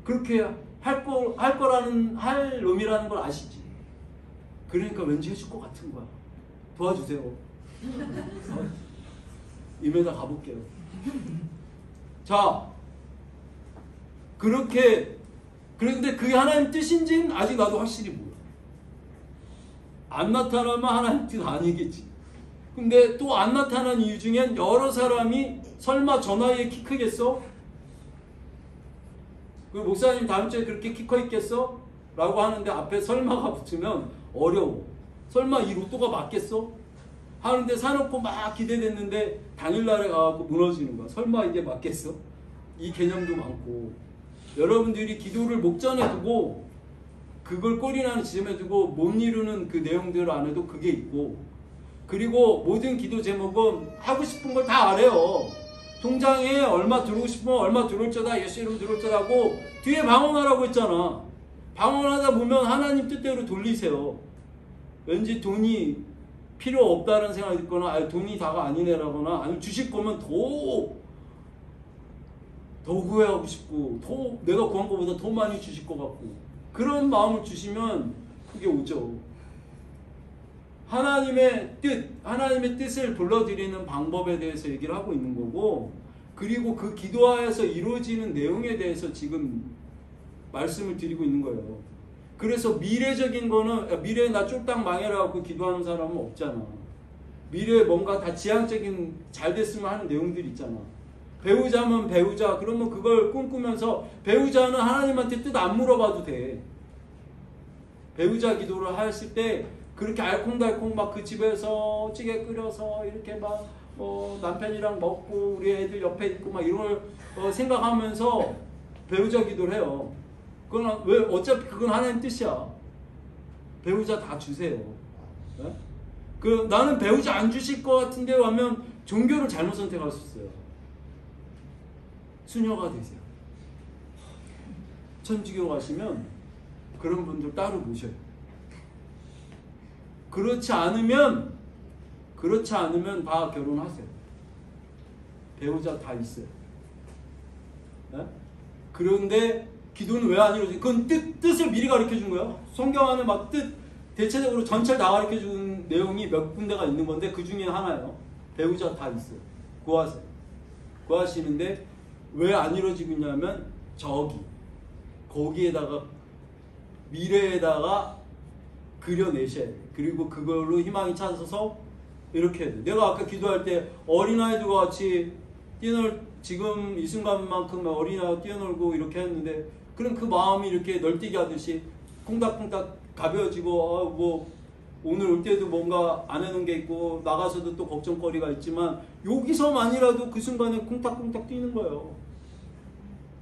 그렇게 할, 거, 할 거라는, 할 놈이라는 걸 아시지. 그러니까 왠지 해줄 것 같은 거야. 도와주세요. 어? 임에다 가볼게요. 자, 그렇게, 그런데 그게 하나님 뜻인지는 아직 나도 확실히 몰라. 안 나타나면 하나님 뜻 아니겠지. 근데 또 안 나타난 이유 중엔 여러 사람이 설마 저 나이에 키 크겠어? 그 목사님 다음 주에 그렇게 키 커 있겠어? 라고 하는데 앞에 설마가 붙으면 어려워. 설마 이 로또가 맞겠어? 하는데 사놓고 막 기대됐는데 당일날에 가고 무너지는 거야. 설마 이게 맞겠어? 이 개념도 많고. 여러분들이 기도를 목전에 두고 그걸 꼬리나는 지점에 두고 못 이루는 그 내용들 안에도 그게 있고 그리고 모든 기도 제목은 하고 싶은 걸 다 알아요. 통장에 얼마 들어오고 싶으면 얼마 들어올 자다 예수로 들어올 자다고 뒤에 방언하라고 했잖아. 방언하다 보면 하나님 뜻대로 돌리세요. 왠지 돈이 필요 없다는 생각이 들거나 아니, 돈이 다가 아니네라거나 아니 주실 거면 더 더 구해하고 싶고 더 내가 구한 것보다 더 많이 주실 것 같고 그런 마음을 주시면 그게 오죠. 하나님의 뜻, 하나님의 뜻을 불러들이는 방법에 대해서 얘기를 하고 있는 거고, 그리고 그 기도하에서 이루어지는 내용에 대해서 지금 말씀을 드리고 있는 거예요. 그래서 미래적인 거는, 야, 미래에 나 쫄딱 망해라고 기도하는 사람은 없잖아. 미래에 뭔가 다 지향적인 잘 됐으면 하는 내용들이 있잖아. 배우자면 배우자, 그러면 그걸 꿈꾸면서 배우자는 하나님한테 뜻 안 물어봐도 돼. 배우자 기도를 하실 때 그렇게 알콩달콩 막 그 집에서 찌개 끓여서 이렇게 막 어, 남편이랑 먹고 우리 애들 옆에 있고 막 이런 걸 어, 생각하면서 배우자 기도를 해요. 그건 왜 어차피 그건 하나님 뜻이야. 배우자 다 주세요. 네? 그 나는 배우자 안 주실 것 같은데 하면 종교를 잘못 선택할 수 있어요. 수녀가 되세요. 천주교 가시면 그런 분들 따로 모셔요. 그렇지 않으면 그렇지 않으면 다 결혼하세요. 배우자 다 있어요. 네? 그런데 기도는 왜 안 이루어지? 그건 뜻, 뜻을 미리 가르쳐 준 거예요. 성경 안에 막 뜻, 대체적으로 전체를 다 가르쳐 준 내용이 몇 군데가 있는 건데 그 중에 하나예요. 배우자 다 있어요. 구하세요. 구하시는데 왜 안 이루어지고 있냐면 저기 거기에다가 미래에다가 그려내셔야 돼. 그리고 그걸로 희망이 찾아서 이렇게 해야 돼. 내가 아까 기도할 때 어린아이들과 같이 뛰놀, 지금 이 순간만큼 어린아이와 뛰어놀고 이렇게 했는데, 그럼 그 마음이 이렇게 널뛰기 하듯이 콩닥콩닥 가벼워지고, 어, 뭐, 오늘 올 때도 뭔가 안 해놓은 게 있고, 나가서도 또 걱정거리가 있지만, 여기서만이라도 그 순간에 콩닥콩닥 뛰는 거예요.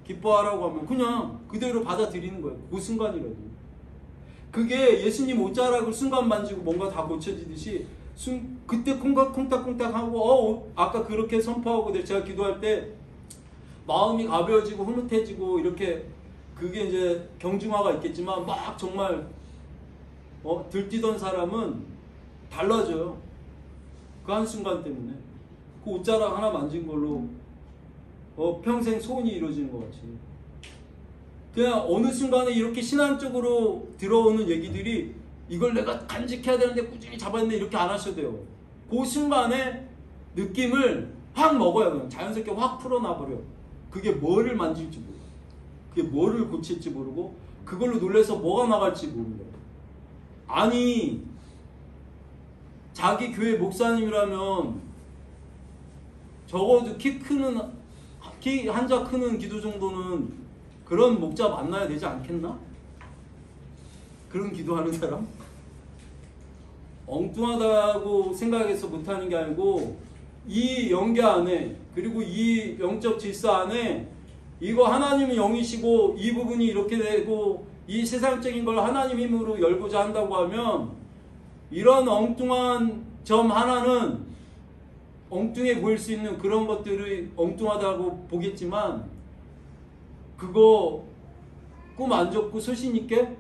기뻐하라고 하면 그냥 그대로 받아들이는 거예요. 그 순간이라도. 그게 예수님 옷자락을 순간 만지고 뭔가 다 고쳐지듯이 순, 그때 콩닥콩닥콩닥 하고 어, 아까 그렇게 선포하고 제가 기도할 때 마음이 가벼워지고 흐뭇해지고 이렇게 그게 이제 경중화가 있겠지만 막 정말 어, 들뛰던 사람은 달라져요. 그 한순간 때문에. 그 옷자락 하나 만진 걸로 어, 평생 소원이 이루어지는 것 같이. 그냥 어느 순간에 이렇게 신앙적으로 들어오는 얘기들이 이걸 내가 간직해야 되는데 꾸준히 잡았는데 이렇게 안 하셔도 돼요. 그 순간에 느낌을 확 먹어요. 그냥 자연스럽게 확 풀어놔버려. 그게 뭐를 만질지 모르고, 그게 뭐를 고칠지 모르고, 그걸로 놀래서 뭐가 나갈지 거예요. 아니, 자기 교회 목사님이라면 적어도 키 크는, 키 한 자 크는 기도 정도는 그런 목자 만나야 되지 않겠나? 그런 기도하는 사람? 엉뚱하다고 생각해서 못하는 게 아니고 이 영계 안에 그리고 이 영적 질서 안에 이거 하나님은 영이시고 이 부분이 이렇게 되고 이 세상적인 걸 하나님 힘으로 열고자 한다고 하면 이런 엉뚱한 점 하나는 엉뚱해 보일 수 있는 그런 것들을 엉뚱하다고 보겠지만 그거 꿈 안 접고 소신 있게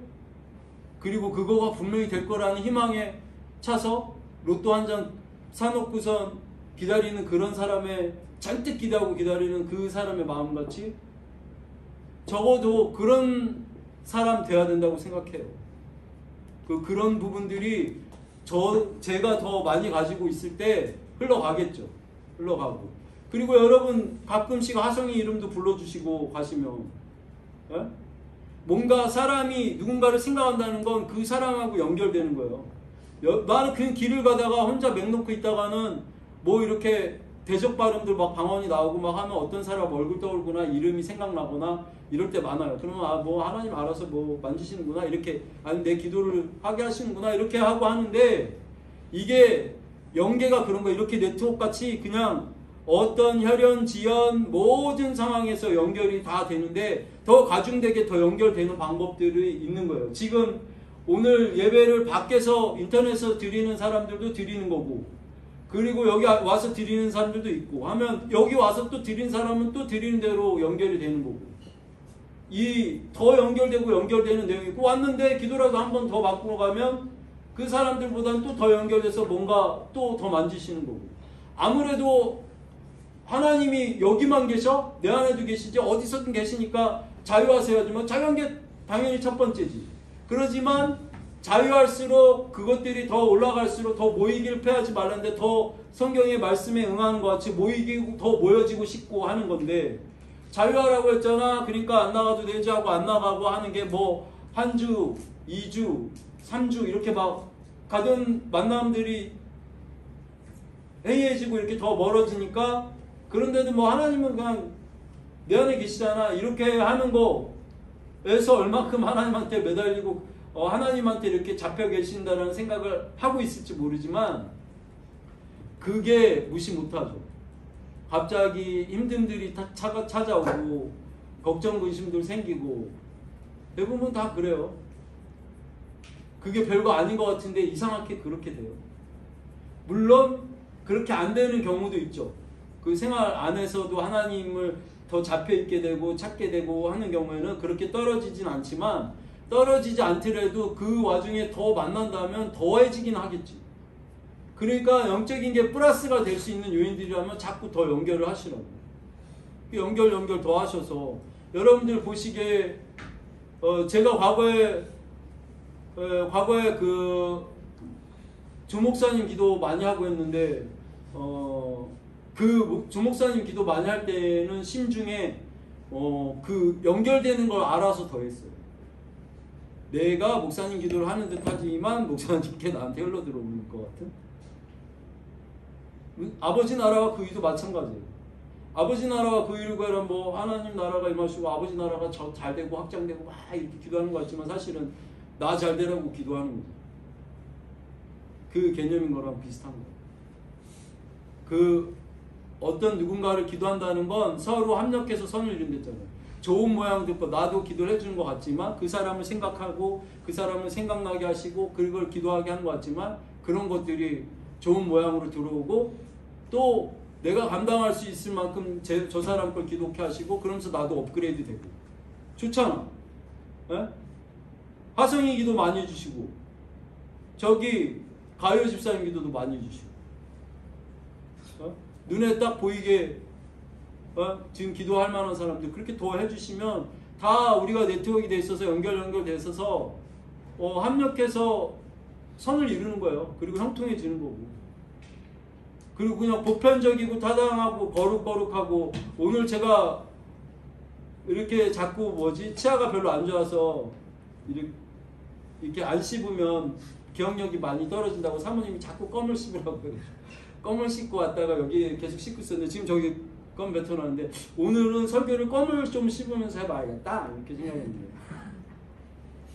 그리고 그거가 분명히 될 거라는 희망에 차서 로또 한 장 사놓고선 기다리는 그런 사람의 잔뜩 기대하고 기다리는 그 사람의 마음같이 적어도 그런 사람 돼야 된다고 생각해요. 그 그런 부분들이 저 제가 더 많이 가지고 있을 때 흘러가겠죠. 흘러가고. 그리고 여러분 가끔씩 하성이 이름도 불러주시고 가시면 예? 뭔가 사람이 누군가를 생각한다는 건 그 사람하고 연결되는 거예요. 여, 나는 그 길을 가다가 혼자 맹 놓고 있다가는 뭐 이렇게 대적 발음들 막 방언이 나오고 막 하면 어떤 사람 얼굴 떠오르거나 이름이 생각나거나 이럴 때 많아요. 그러면 아 뭐 하나님 알아서 뭐 만지시는구나 이렇게 아니 내 기도를 하게 하시는구나 이렇게 하고 하는데 이게 연계가 그런 거 이렇게 네트워크 같이 그냥 어떤 혈연, 지연 모든 상황에서 연결이 다 되는데 더 가중되게 더 연결되는 방법들이 있는 거예요. 지금 오늘 예배를 밖에서 인터넷에서 드리는 사람들도 드리는 거고 그리고 여기 와서 드리는 사람들도 있고 하면 여기 와서 또 드리는 사람은 또 드리는 대로 연결이 되는 거고 이 더 연결되고 연결되는 내용이 있고 왔는데 기도라도 한 번 더 바꾸러 가면 그 사람들보다는 또 더 연결돼서 뭔가 또 더 만지시는 거고 아무래도 하나님이 여기만 계셔? 내 안에도 계시지? 어디서든 계시니까 자유하세요 하지만 자유한 게 당연히 첫 번째지. 그러지만 자유할수록 그것들이 더 올라갈수록 더 모이기를 패하지 말라는데 더 성경의 말씀에 응하는 것 같이 모이고 더 모여지고 싶고 하는 건데 자유하라고 했잖아. 그러니까 안 나가도 되지 하고 안 나가고 하는 게 뭐 한 주, 이 주, 삼주 이렇게 막 가던 만남들이 해이해지고 이렇게 더 멀어지니까 그런데도 뭐 하나님은 그냥 내 안에 계시잖아. 이렇게 하는 거에서 얼마큼 하나님한테 매달리고 어, 하나님한테 이렇게 잡혀 계신다는 생각을 하고 있을지 모르지만 그게 무시 못하죠. 갑자기 힘듦들이 다 차가 찾아오고 걱정 근심들 생기고 대부분 다 그래요. 그게 별거 아닌 것 같은데 이상하게 그렇게 돼요. 물론 그렇게 안 되는 경우도 있죠. 그 생활 안에서도 하나님을 더 잡혀 있게 되고 찾게 되고 하는 경우에는 그렇게 떨어지진 않지만 떨어지지 않더라도 그 와중에 더 만난다면 더해지긴 하겠지. 그러니까 영적인 게 플러스가 될 수 있는 요인들이라면 자꾸 더 연결을 하시라고. 연결 연결 더 하셔서 여러분들 보시기에 어 제가 과거에 어 과거에 그 주목사님 기도 많이 하고 했는데 어 그 주목사님 기도 많이 할 때는 심중에 어 그 연결되는 걸 알아서 더 했어요. 내가 목사님 기도를 하는 듯 하지만 목사님께 나한테 흘러 들어오는 것 같은 아버지 나라와 그 일도 마찬가지예요. 아버지 나라와 그 구하라 뭐 하나님 나라가 임하시고 아버지 나라가 잘 되고 확장되고 막 이렇게 기도하는 것 같지만 사실은 나 잘 되라고 기도하는 거죠. 그 개념인 거랑 비슷한 거예요. 그 어떤 누군가를 기도한다는 건 서로 합력해서 선을 이룬댔잖아요. 좋은 모양 듣고 나도 기도를 해주는 것 같지만 그 사람을 생각하고 그 사람을 생각나게 하시고 그걸 기도하게 하는 것 같지만 그런 것들이 좋은 모양으로 들어오고 또 내가 감당할 수 있을 만큼 제, 저 사람 걸 기독해 하시고 그러면서 나도 업그레이드 되고 좋잖아. 에? 예? 화성이 기도 많이 해주시고 저기 가요 집사님 기도도 많이 해주시고 어? 눈에 딱 보이게 어? 지금 기도할 만한 사람들 그렇게 더 해주시면 다 우리가 네트워크가 돼 있어서 연결 연결돼 있어서 어, 합력해서 선을 이루는 거예요. 그리고 형통해지는 거고. 그리고 그냥 보편적이고 타당하고 거룩거룩하고 오늘 제가 이렇게 자꾸 뭐지 치아가 별로 안 좋아서 이렇게, 이렇게 안 씹으면 기억력이 많이 떨어진다고 사모님이 자꾸 껌을 씹으라고 그래요. 껌을 씹고 왔다가 여기 계속 씹고 있었는데 지금 저기 껌 뱉어놨는데 오늘은 설교를 껌을 좀 씹으면서 해봐야겠다. 이렇게 생각했는데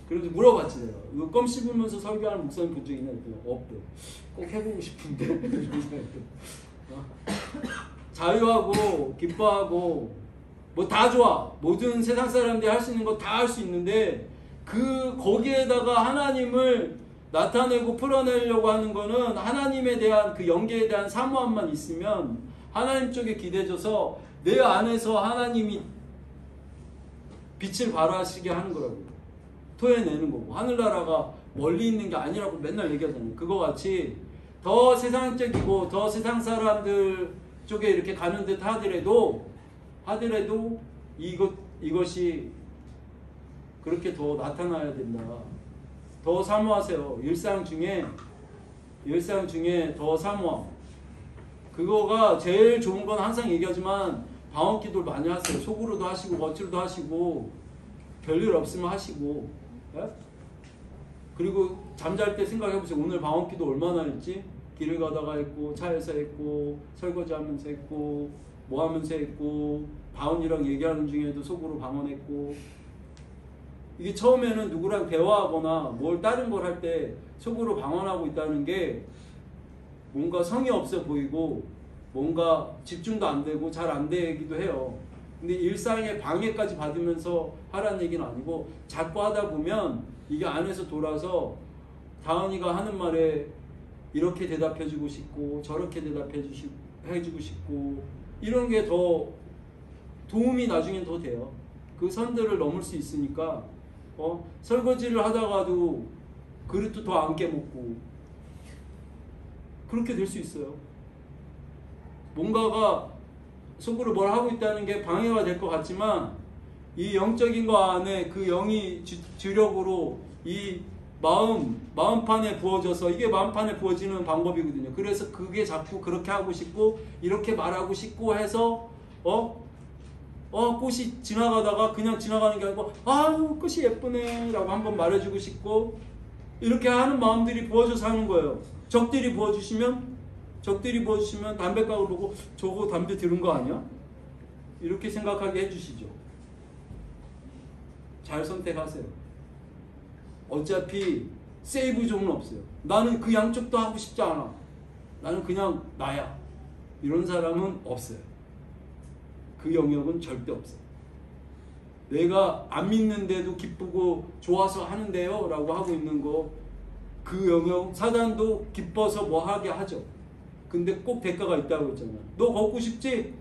그래도 물어봤지 내가 껌 씹으면서 설교하는 목사님 본 적 있나 했더니 없대 꼭 해보고 싶은데. 어? 자유하고 기뻐하고 뭐 다 좋아. 모든 세상 사람들이 할 수 있는 거 다 할 수 있는데 그 거기에다가 하나님을 나타내고 풀어내려고 하는 거는 하나님에 대한 그 연계에 대한 사모함만 있으면 하나님 쪽에 기대져서 내 안에서 하나님이 빛을 발하시게 하는 거라고 토해내는 거고 하늘나라가 멀리 있는 게 아니라고 맨날 얘기하잖아요. 그거 같이 더 세상적이고 더 세상 사람들 쪽에 이렇게 가는 듯 하더라도 하더라도 이것 이것이 그렇게 더 나타나야 된다. 더 사모하세요. 일상 중에 일상 중에 더 사모함. 그거가 제일 좋은 건 항상 얘기하지만 방언 기도를 많이 하세요. 속으로도 하시고 겉으로도 하시고 별일 없으면 하시고 예? 그리고 잠잘 때 생각해 보세요. 오늘 방언 기도 얼마나 했지? 길을 가다가 했고 차에서 했고 설거지 하면서 했고 뭐 하면서 했고 방언이랑 얘기하는 중에도 속으로 방언했고 이게 처음에는 누구랑 대화하거나 뭘 다른 걸 할 때 속으로 방언하고 있다는 게 뭔가 성의 없어 보이고 뭔가 집중도 안 되고 잘 안 되기도 해요. 근데 일상의 방해까지 받으면서 하라는 얘기는 아니고 자꾸 하다 보면 이게 안에서 돌아서 다은이가 하는 말에 이렇게 대답해주고 싶고 저렇게 대답해주고 싶고 이런 게 더 도움이 나중엔 더 돼요. 그 선들을 넘을 수 있으니까 어? 설거지를 하다가도 그릇도 더 안 깨먹고 그렇게 될 수 있어요. 뭔가가 속으로 뭘 하고 있다는 게 방해가 될 것 같지만 이 영적인 거 안에 그 영이 주, 주력으로 이 마음 마음판에 부어져서 이게 마음판에 부어지는 방법이거든요. 그래서 그게 자꾸 그렇게 하고 싶고 이렇게 말하고 싶고 해서 어? 어 꽃이 지나가다가 그냥 지나가는 게 아니고 아유 꽃이 예쁘네 라고 한번 말해주고 싶고 이렇게 하는 마음들이 부어져서 하는 거예요. 적들이 부어주시면 적들이 부어주시면 담배각을 보고 저거 담배 들은 거 아니야? 이렇게 생각하게 해주시죠. 잘 선택하세요. 어차피 세이브 존은 없어요. 나는 그 양쪽도 하고 싶지 않아. 나는 그냥 나야. 이런 사람은 없어요. 그 영역은 절대 없어요. 내가 안 믿는데도 기쁘고 좋아서 하는데요 라고 하고 있는 거 그 영역 사단도 기뻐서 뭐 하게 하죠. 근데 꼭 대가가 있다고 했잖아요. 너 걷고 싶지?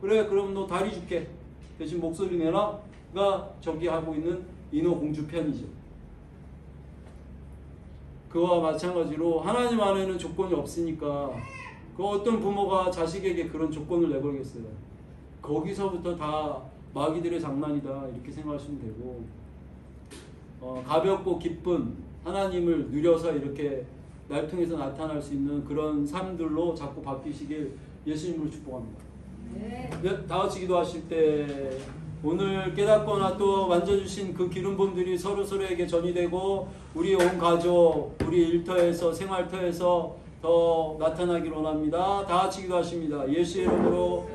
그래 그럼 너 다리 줄게. 대신 목소리 내라가 저기 하고 있는 인어공주 편이죠. 그와 마찬가지로 하나님 안에는 조건이 없으니까 그 어떤 부모가 자식에게 그런 조건을 내걸겠어요. 거기서부터 다 마귀들의 장난이다 이렇게 생각하시면 되고 어, 가볍고 기쁜 하나님을 누려서 이렇게 날 통해서 나타날 수 있는 그런 삶들로 자꾸 바뀌시길 예수님으로 축복합니다. 네. 네, 다 같이 기도하실 때 오늘 깨닫거나 또 만져주신 그 기름 부음들이 서로 서로에게 전이 되고 우리 온 가족, 우리 일터에서 생활터에서 더 나타나기를 원합니다. 다 같이 기도하십니다. 예수의 이름으로